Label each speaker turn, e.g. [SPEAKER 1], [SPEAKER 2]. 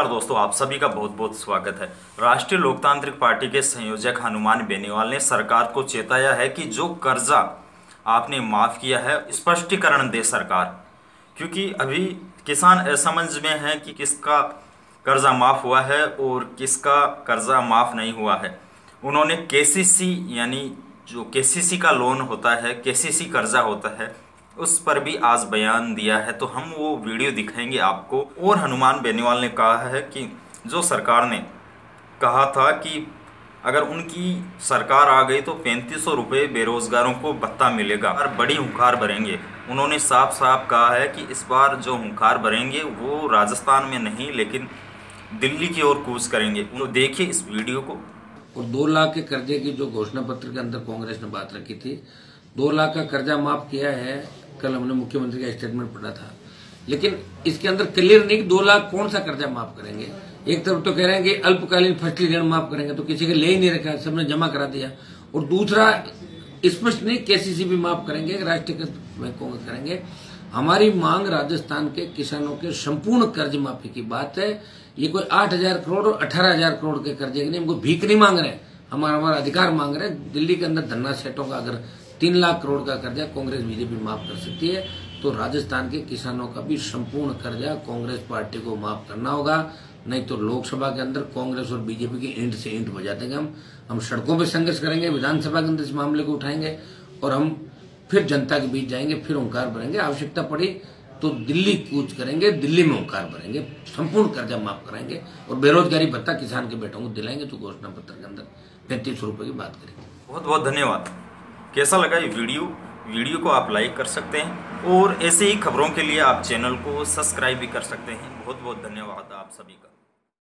[SPEAKER 1] नमस्कार दोस्तों, आप सभी का बहुत बहुत स्वागत है। राष्ट्रीय लोकतांत्रिक पार्टी के संयोजक हनुमान बेनीवाल ने सरकार को चेताया है कि जो कर्जा आपने माफ़ किया है, स्पष्टीकरण दे सरकार। क्योंकि अभी किसान असमझ में है कि किसका कर्जा माफ़ हुआ है और किसका कर्जा माफ़ नहीं हुआ है। उन्होंने केसीसी यानी जो केसीसी का लोन होता है, केसीसी कर्जा होता है उस पर भी आज बयान दिया है तो हम वो वीडियो दिखाएँगे आपको। और हनुमान बेनीवाल ने कहा है कि जो सरकार ने कहा था कि अगर उनकी सरकार आ गई तो पैंतीस सौ रुपये बेरोजगारों को भत्ता मिलेगा और बड़ी हुंकार भरेंगे। उन्होंने साफ़ साफ़ कहा है कि इस बार जो हुंकार भरेंगे वो राजस्थान में नहीं, लेकिन दिल्ली की ओर कूच करेंगे। तो देखिए इस वीडियो को।
[SPEAKER 2] और दो लाख के कर्जे की जो घोषणा पत्र के अंदर कांग्रेस ने बात रखी थी दो लाख का कर्जा माफ़ किया है, कल हमने मुख्यमंत्री का स्टेटमेंट पढ़ा था। लेकिन इसके अंदर क्लियर नहीं कि दो लाख कौन सा कर्जा माफ़ करेंगे। एक तरफ़ तो कह रहे हैं कि अल्पकालीन फसली ऋण माफ़ करेंगे तो किसी के ले ही नहीं रखा, सबने जमा करा दिया। और दूसरा, स्पष्ट नहीं केसीसी भी माफ़ करेंगे, राष्ट्रीय बैंकों का करेंगे। हमारी मांग राजस्थान के किसानों के संपूर्ण कर्ज माफ़ी की बात है। ये कोई आठ हज़ार करोड़ और अठारह हज़ार करोड़ के कर्जे नहीं, हमको भीख नहीं मांग रहे। हमारा हमारा अधिकार मांग रहे दिल्ली के अंदर धरना सेटों का अगर तीन लाख करोड़ का कर्जा कांग्रेस बीजेपी माफ़ कर सकती है। तो राजस्थान के किसानों का भी संपूर्ण कर्जा कांग्रेस पार्टी को माफ़ करना होगा। नहीं तो लोकसभा के अंदर कांग्रेस और बीजेपी के ईंट से ईंट बजा देंगे हम। हम सड़कों पर संघर्ष करेंगे, विधानसभा के अंदर इस मामले को उठाएँगे और हम फिर जनता के बीच जाएँगे, फिर ओंकार भरेंगे। आवश्यकता पड़ी तो दिल्ली कूच करेंगे, दिल्ली में ओंकार भरेंगे, संपूर्ण कर्जा माफ़ कराएँगे और बेरोजगारी भत्ता किसान के बेटों को दिलाएँगे तो घोषणा पत्र के अंदर पैंतीस रुपए की बात करेंगे।
[SPEAKER 1] बहुत बहुत धन्यवाद। कैसा लगा ये वीडियो? वीडियो को आप लाइक कर सकते हैं और ऐसे ही खबरों के लिए आप चैनल को सब्सक्राइब भी कर सकते हैं। बहुत बहुत धन्यवाद आप सभी का।